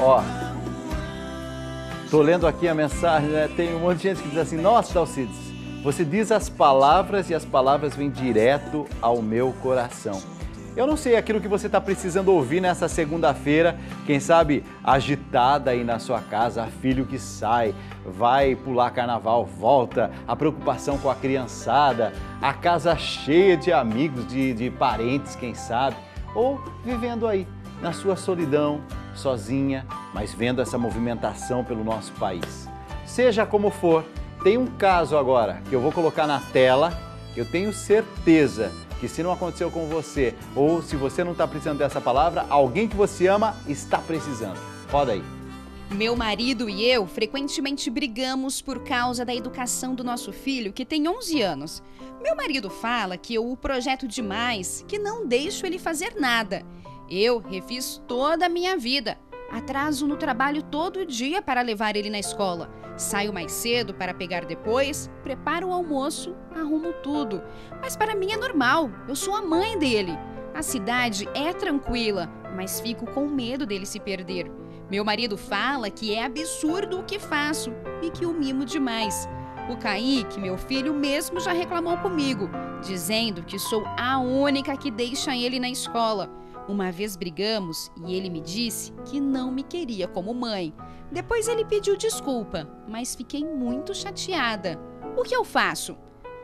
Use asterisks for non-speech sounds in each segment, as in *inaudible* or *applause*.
Ó, tô lendo aqui a mensagem, né? Tem um monte de gente que diz assim: Nossa, Dalcides, você diz as palavras e as palavras vêm direto ao meu coração. Eu não sei aquilo que você está precisando ouvir nessa segunda-feira, quem sabe agitada aí na sua casa, filho que sai, vai pular carnaval, volta, a preocupação com a criançada, a casa cheia de amigos, de, de parentes, quem sabe, ou vivendo aí na sua solidão, sozinha, mas vendo essa movimentação pelo nosso país. Seja como for, tem um caso agora que eu vou colocar na tela, eu tenho certeza que se não aconteceu com você, ou se você não está precisando dessa palavra, alguém que você ama está precisando. Roda aí. Meu marido e eu frequentemente brigamos por causa da educação do nosso filho, que tem 11 anos. Meu marido fala que eu o projeto demais, que não deixo ele fazer nada. Eu refiz toda a minha vida. Atraso no trabalho todo dia para levar ele na escola. Saio mais cedo para pegar depois, preparo o almoço, arrumo tudo. Mas para mim é normal, eu sou a mãe dele. A cidade é tranquila, mas fico com medo dele se perder. Meu marido fala que é absurdo o que faço e que o mimo demais. O Kaique, meu filho, mesmo já reclamou comigo, dizendo que sou a única que deixa ele na escola. Uma vez brigamos e ele me disse que não me queria como mãe. Depois ele pediu desculpa, mas fiquei muito chateada. O que eu faço?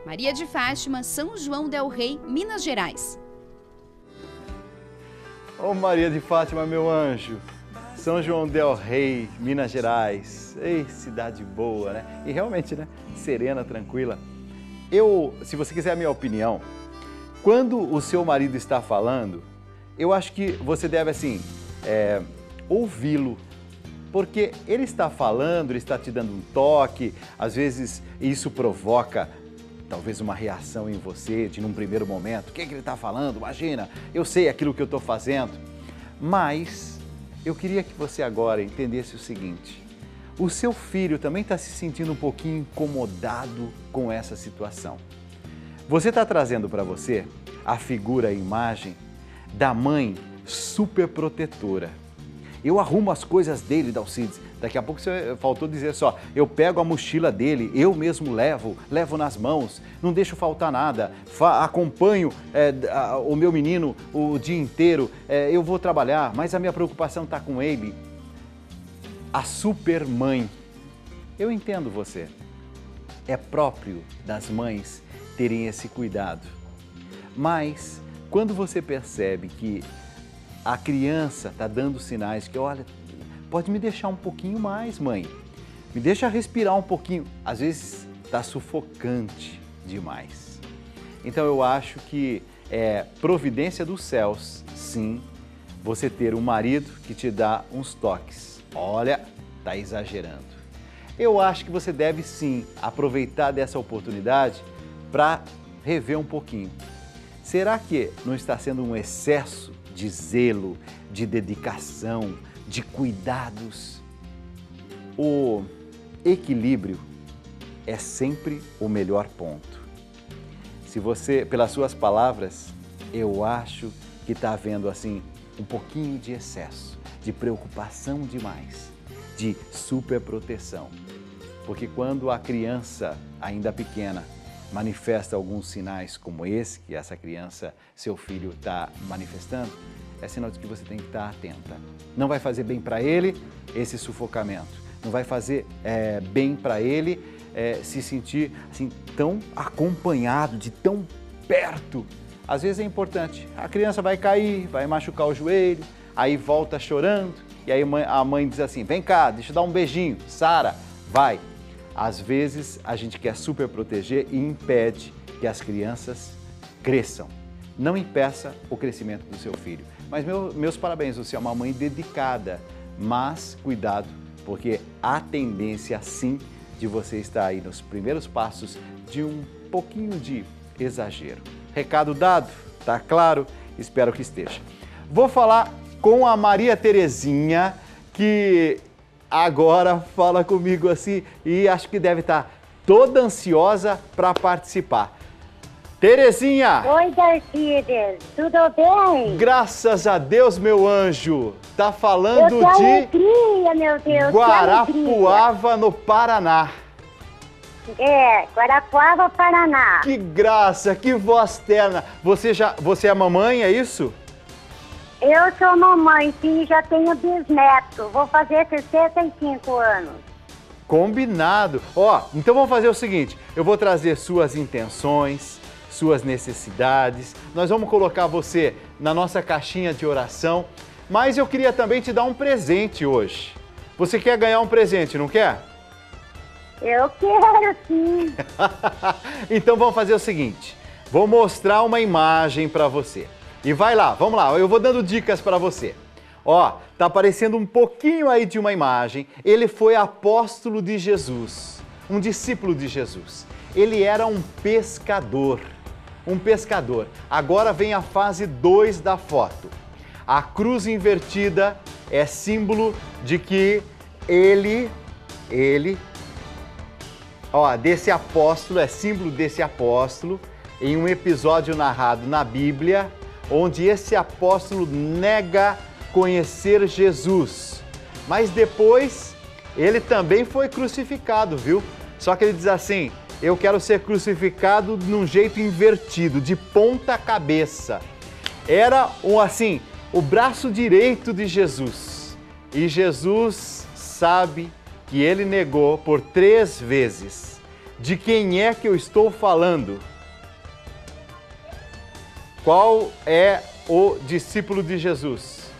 Maria de Fátima, São João del Rei, Minas Gerais. Ô oh, Maria de Fátima, meu anjo. São João del Rei, Minas Gerais. Ei, cidade boa, né? E realmente, né? Serena, tranquila. Eu, se você quiser a minha opinião, quando o seu marido está falando, eu acho que você deve, assim, é, ouvi-lo. Porque ele está falando, ele está te dando um toque, às vezes isso provoca talvez uma reação em você de num primeiro momento. O que, é que ele está falando? Imagina, eu sei aquilo que eu estou fazendo. Mas eu queria que você agora entendesse o seguinte: o seu filho também está se sentindo um pouquinho incomodado com essa situação. Você está trazendo para você a figura, a imagem da mãe super protetora. Eu arrumo as coisas dele, Dalcides. Daqui a pouco você faltou dizer só, eu pego a mochila dele, eu mesmo levo, levo nas mãos, não deixo faltar nada, acompanho é, a, o meu menino o dia inteiro, é, eu vou trabalhar, mas a minha preocupação está com ele. A super mãe. Eu entendo você. É próprio das mães terem esse cuidado. Mas quando você percebe que a criança está dando sinais que, olha, pode me deixar um pouquinho mais, mãe, me deixa respirar um pouquinho, às vezes está sufocante demais. Então eu acho que é providência dos céus, sim, você ter um marido que te dá uns toques. Olha, está exagerando. Eu acho que você deve sim aproveitar dessa oportunidade para rever um pouquinho Será que não está sendo um excesso de zelo, de dedicação, de cuidados? O equilíbrio é sempre o melhor ponto. Se você, pelas suas palavras, eu acho que está havendo assim um pouquinho de excesso, de preocupação demais, de superproteção. Porque quando a criança ainda pequena manifesta alguns sinais como esse, que essa criança, seu filho, está manifestando, é sinal de que você tem que estar atenta. Não vai fazer bem para ele esse sufocamento, não vai fazer é, bem para ele é, se sentir assim tão acompanhado, de tão perto. Às vezes é importante. A criança vai cair, vai machucar o joelho, aí volta chorando, e aí a mãe diz assim: vem cá, deixa eu dar um beijinho, Sara, vai, às vezes a gente quer super proteger e impede que as crianças cresçam. Não impeça o crescimento do seu filho. Mas meu, meus parabéns, você é uma mãe dedicada, mas cuidado, porque há tendência sim de você estar aí nos primeiros passos de um pouquinho de exagero. Recado dado? Tá claro? Espero que esteja. Vou falar com a Maria Terezinha, que agora fala comigo assim e acho que deve estar toda ansiosa para participar. Terezinha! Oi, Darcides, tudo bem? Graças a Deus, meu anjo! Tá falando de alegria, meu Deus. Guarapuava, no Paraná. É, Guarapuava, Paraná. Que graça, que voz terna. Você já, você é mamãe, é isso? Eu sou mamãe, sim, já tenho bisneto. Vou fazer 65 anos. Combinado. Ó, então vamos fazer o seguinte: eu vou trazer suas intenções, suas necessidades. Nós vamos colocar você na nossa caixinha de oração. Mas eu queria também te dar um presente hoje. Você quer ganhar um presente, não quer? Eu quero, sim. *laughs* então vamos fazer o seguinte: vou mostrar uma imagem para você. E vai lá, vamos lá, eu vou dando dicas para você. Ó, tá aparecendo um pouquinho aí de uma imagem. Ele foi apóstolo de Jesus, um discípulo de Jesus. Ele era um pescador. Um pescador. Agora vem a fase 2 da foto. A cruz invertida é símbolo de que ele, ele ó, desse apóstolo, é símbolo desse apóstolo, em um episódio narrado na Bíblia, onde esse apóstolo nega conhecer Jesus. Mas depois ele também foi crucificado, viu? Só que ele diz assim: Eu quero ser crucificado num jeito invertido, de ponta cabeça. Era um assim, o braço direito de Jesus. E Jesus sabe que ele negou por três vezes. De quem é que eu estou falando? Qual é o discípulo de Jesus?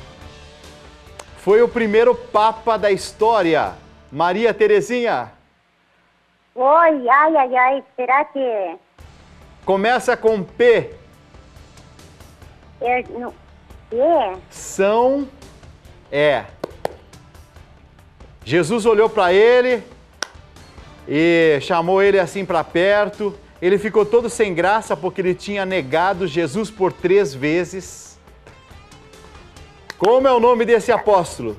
Foi o primeiro papa da história, Maria Terezinha. Oi, ai, ai, ai, será que Começa com P. eu não... É? São é. Jesus olhou para ele e chamou ele assim para perto. Ele ficou todo sem graça porque ele tinha negado Jesus por três vezes. Como é o nome desse apóstolo?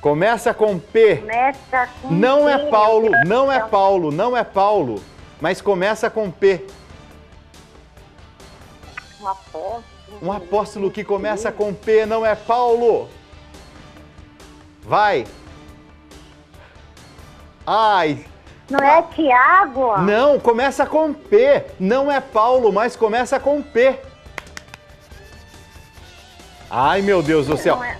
Começa com P. Começa com Não é P, Paulo, meu Deus não é. Paulo, não é Paulo, mas começa com P. Um apóstolo. Um apóstolo que começa com P não é Paulo. Vai. Ai, Não é Tiago? não, começa com P. Não é Paulo, mas começa com P. Ai, meu Deus do céu. É-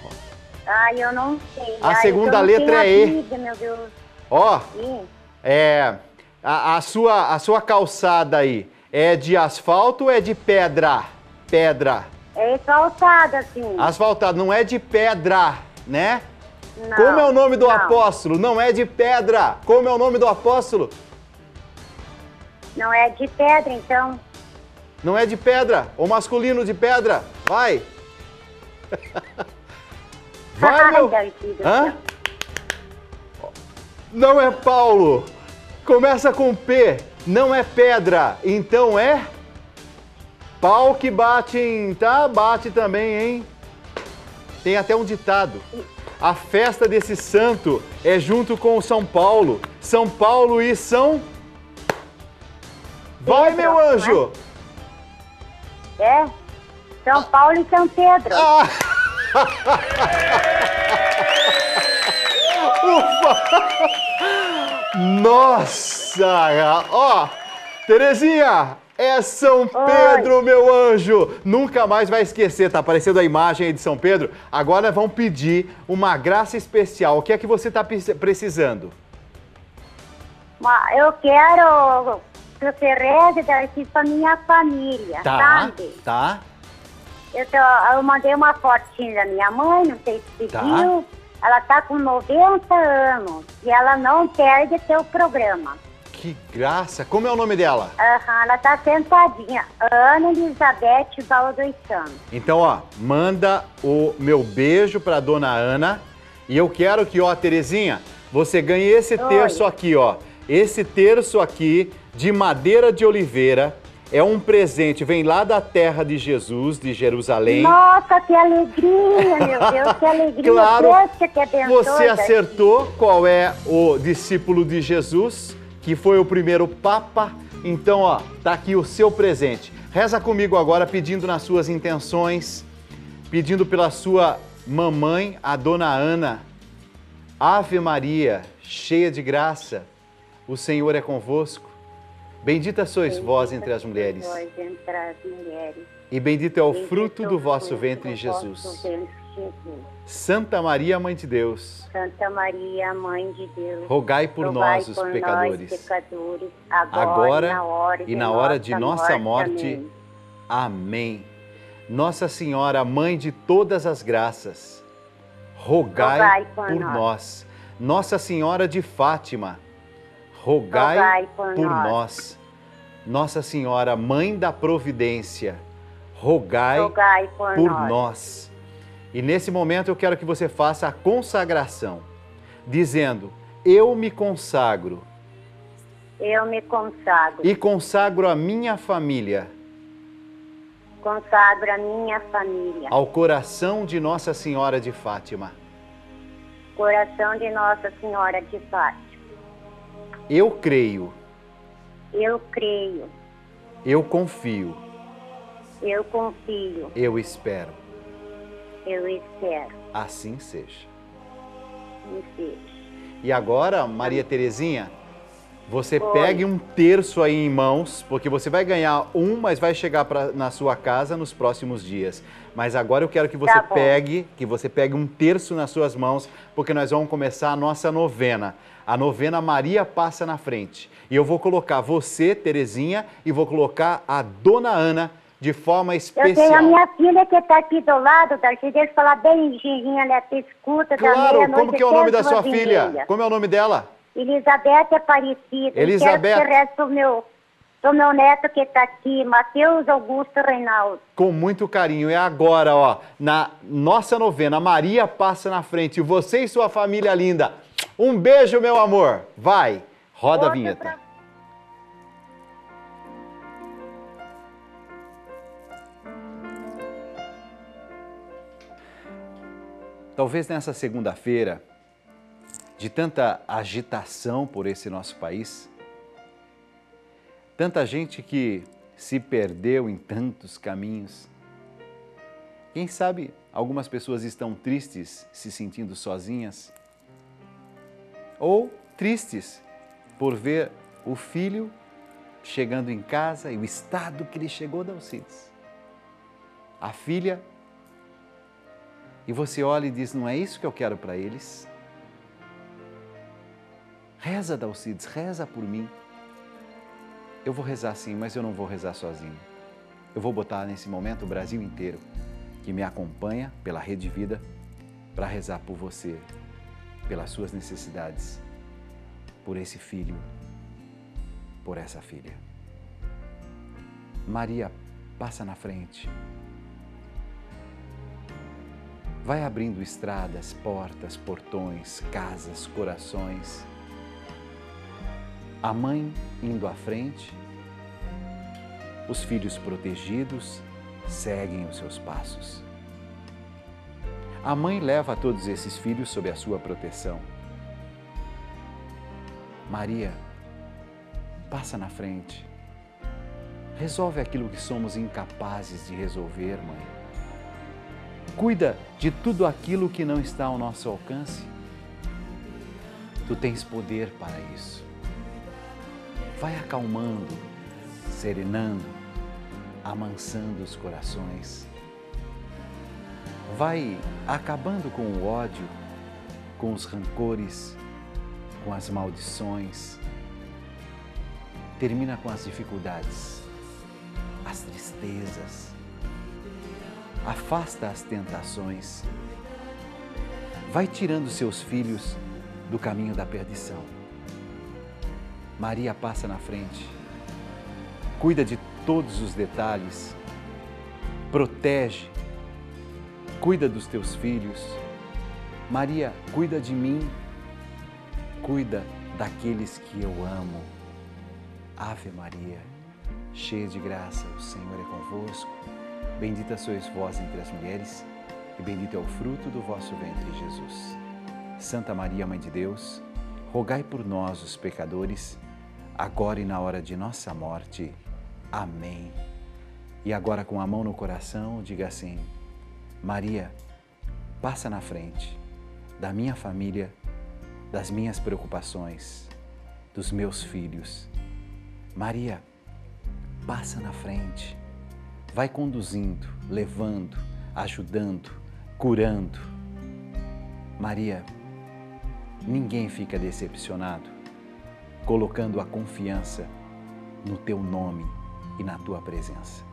Ai, eu não sei. A Ai, segunda letra é E. Ó, E? é a, a sua a sua calçada aí é de asfalto ou é de pedra? Pedra. É exaltado, assim. Asfaltado, não é de pedra, né? Não, Como é o nome do não. apóstolo? Não é de pedra. Como é o nome do apóstolo? Não é de pedra, então. Não é de pedra. O masculino de pedra. Vai. *laughs* Vai, Ai, meu. Do Hã? Não é Paulo. Começa com P. Não é pedra. Então é pau que bate em, tá? Bate também, hein? Tem até um ditado. A festa desse santo é junto com o São Paulo. São Paulo e São Vai, Pedro, meu anjo. É? São Paulo e São Pedro. Ah! *laughs* Ufa! Nossa! Ó, Terezinha, é São Pedro, meu anjo! Nunca mais vai esquecer, tá aparecendo a imagem aí de São Pedro. Agora vão pedir uma graça especial. O que é que você tá pre- precisando? Eu quero que você reze, Darcy, pra minha família, sabe? tá. Eu, tô- eu mandei uma fotinha da minha mãe, não sei se Tá. viu. Ela tá com 90 anos e ela não perde teu programa. Que graça! Como é o nome dela? Aham, ela tá sentadinha. Ana Elizabeth Val dos Santos. Então, ó, manda o meu beijo pra dona Ana. E eu quero que, ó, Terezinha, você ganhe esse Oi. terço aqui, ó. Esse terço aqui de madeira de oliveira é um presente, vem lá da terra de Jesus, de Jerusalém. Nossa, que alegria, meu *laughs* Deus, que alegria. Claro, Deus que abençoe, você acertou qual é o discípulo de Jesus, que foi o primeiro papa, Então, ó, tá aqui o seu presente. Reza comigo agora pedindo nas suas intenções, pedindo pela sua mamãe, a dona Ana. Ave Maria, cheia de graça, o Senhor é convosco. Bendita sois vós entre as mulheres. E bendito é o fruto do vosso ventre, Jesus. Santa Maria, Mãe de Deus. Santa Maria, Mãe de Deus. Rogai por rogai nós, os por pecadores. Nós, pecadores agora, agora e na hora de, nossa morte. morte. Amém. Nossa Senhora, Mãe de todas as graças, rogai, rogai por, por nós. nós. Nossa Senhora de Fátima, rogai, rogai por, por nós. nós. Nossa Senhora, Mãe da Providência, rogai, rogai por, por nós. nós. E nesse momento eu quero que você faça a consagração, dizendo: Eu me consagro. Eu me consagro. E consagro a minha família. Consagro a minha família. Ao coração de Nossa Senhora de Fátima. Coração de Nossa Senhora de Fátima. Eu creio. Eu creio. Eu confio. Eu confio. Eu espero. Eu espero. Assim seja. Assim seja. E agora, Maria Terezinha, você Oi. pegue um terço aí em mãos, porque você vai ganhar um, mas vai chegar pra, na sua casa nos próximos dias. Mas agora eu quero que você tá pegue, que você pegue um terço nas suas mãos, porque nós vamos começar a nossa novena. A novena Maria passa na frente. E eu vou colocar você, Terezinha, e vou colocar a Dona Ana de forma especial. Eu tenho a minha filha que está aqui do lado, Darcy, deixa eu falar bem ligeirzinha, ela te escuta Claro, como que é o nome da sua filha? Como é o nome dela? Elizabeth Aparecida. Elizabeth. Quero que resto do meu, do meu neto que está aqui, Matheus Augusto Reinaldo. Com muito carinho. É agora, ó, na nossa novena, Maria passa na frente. Você e sua família linda. Um beijo, meu amor. Vai, roda a vinheta. Pra... Talvez nessa segunda-feira, de tanta agitação por esse nosso país, tanta gente que se perdeu em tantos caminhos. Quem sabe algumas pessoas estão tristes, se sentindo sozinhas, ou tristes por ver o filho chegando em casa e o estado que ele chegou da Alcides. A filha e você olha e diz: Não é isso que eu quero para eles? Reza, Dalcides, reza por mim. Eu vou rezar sim, mas eu não vou rezar sozinho. Eu vou botar nesse momento o Brasil inteiro que me acompanha pela Rede Vida para rezar por você, pelas suas necessidades, por esse filho, por essa filha. Maria, passa na frente vai abrindo estradas, portas, portões, casas, corações. A mãe indo à frente, os filhos protegidos seguem os seus passos. A mãe leva todos esses filhos sob a sua proteção. Maria, passa na frente. Resolve aquilo que somos incapazes de resolver, mãe cuida de tudo aquilo que não está ao nosso alcance. Tu tens poder para isso. Vai acalmando, serenando, amansando os corações. Vai acabando com o ódio, com os rancores, com as maldições. Termina com as dificuldades, as tristezas afasta as tentações, vai tirando seus filhos do caminho da perdição. Maria passa na frente, cuida de todos os detalhes, protege, cuida dos teus filhos. Maria, cuida de mim, cuida daqueles que eu amo. Ave Maria, cheia de graça, o Senhor é convosco. Bendita sois vós entre as mulheres, e bendito é o fruto do vosso ventre, Jesus. Santa Maria, Mãe de Deus, rogai por nós, os pecadores, agora e na hora de nossa morte. Amém. E agora, com a mão no coração, diga assim: Maria, passa na frente da minha família, das minhas preocupações, dos meus filhos. Maria, passa na frente, vai conduzindo, levando, ajudando, curando. Maria, ninguém fica decepcionado colocando a confiança no teu nome e na tua presença.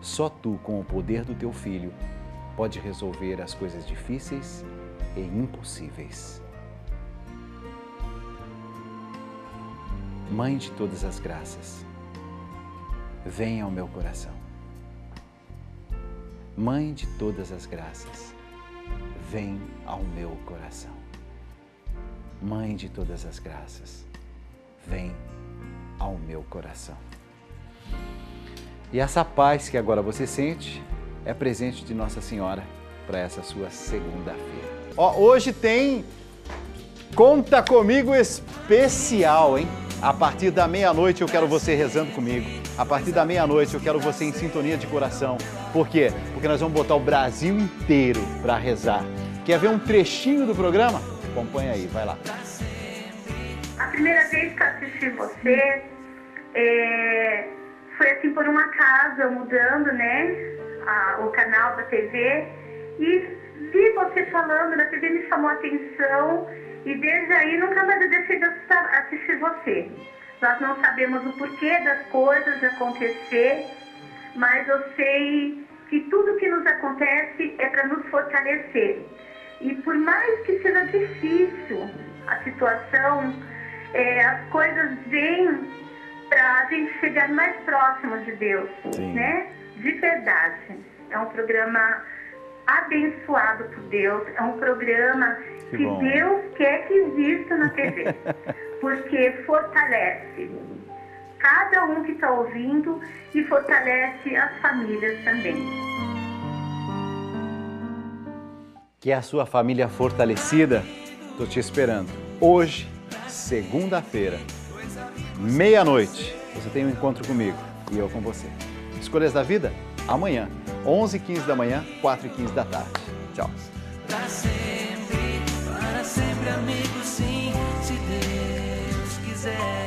Só tu, com o poder do teu filho, pode resolver as coisas difíceis e impossíveis. Mãe de todas as graças, venha ao meu coração. Mãe de todas as graças, vem ao meu coração. Mãe de todas as graças, vem ao meu coração. E essa paz que agora você sente é presente de Nossa Senhora para essa sua segunda-feira. Ó, hoje tem Conta Comigo especial, hein? A partir da meia-noite eu quero você rezando comigo. A partir da meia-noite eu quero você em sintonia de coração. Por quê? Porque nós vamos botar o Brasil inteiro para rezar. Quer ver um trechinho do programa? Acompanha aí, vai lá. A primeira vez que assisti você é, foi assim por um acaso, mudando, né, a, o canal da TV e vi você falando na TV, me chamou a atenção e desde aí nunca mais eu deixei de assistir você. Nós não sabemos o porquê das coisas acontecer, mas eu sei que tudo que nos acontece é para nos fortalecer. E por mais que seja difícil a situação, é, as coisas vêm para a gente chegar mais próximo de Deus, Sim. né? De verdade. É um programa abençoado por Deus, é um programa Que que. Deus quer que exista na TV, *laughs* porque fortalece cada um que está ouvindo e fortalece as famílias também. Que a sua família fortalecida, tô te esperando. Hoje, segunda-feira, meia-noite, você tem um encontro comigo e eu com você. Escolhas da vida? Amanhã, 11h15 da manhã, 4h15 da tarde. Tchau. Pra sempre, para sempre, amigo, sim, se Deus quiser.